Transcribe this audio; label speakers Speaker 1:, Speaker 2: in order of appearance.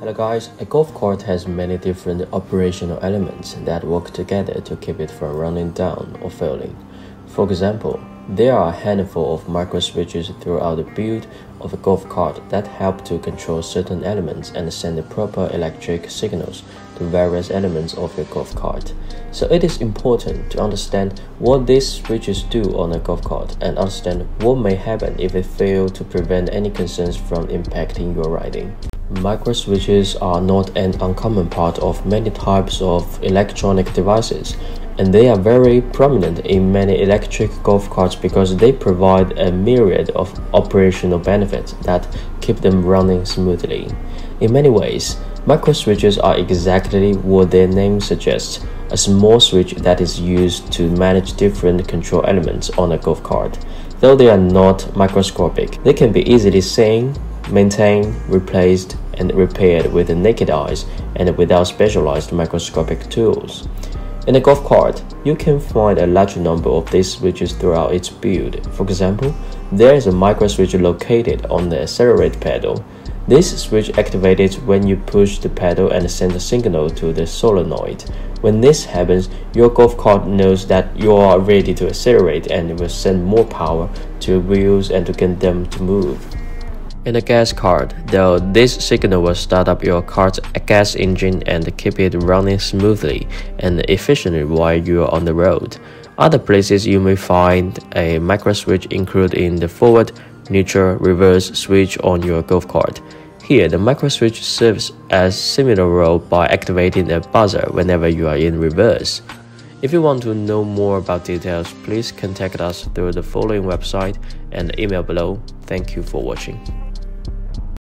Speaker 1: Hello guys, a golf cart has many different operational elements that work together to keep it from running down or failing. For example, there are a handful of micro switches throughout the build of a golf cart that help to control certain elements and send the proper electric signals to various elements of your golf cart. So it is important to understand what these switches do on a golf cart and understand what may happen if they fail to prevent any concerns from impacting your riding. Microswitches are not an uncommon part of many types of electronic devices, and they are very prominent in many electric golf carts because they provide a myriad of operational benefits that keep them running smoothly. In many ways, microswitches are exactly what their name suggests a small switch that is used to manage different control elements on a golf cart. Though they are not microscopic, they can be easily seen maintained, replaced, and repaired with the naked eyes and without specialized microscopic tools. In a golf cart, you can find a large number of these switches throughout its build. For example, there is a micro switch located on the accelerate pedal. This switch activates when you push the pedal and send a signal to the solenoid. When this happens, your golf cart knows that you are ready to accelerate and will send more power to wheels and to get them to move. In a gas cart, though, this signal will start up your car's gas engine and keep it running smoothly and efficiently while you are on the road. Other places you may find a micro switch included in the forward, neutral, reverse switch on your golf cart. Here, the micro switch serves as similar role by activating a buzzer whenever you are in reverse. If you want to know more about details, please contact us through the following website and email below. Thank you for watching.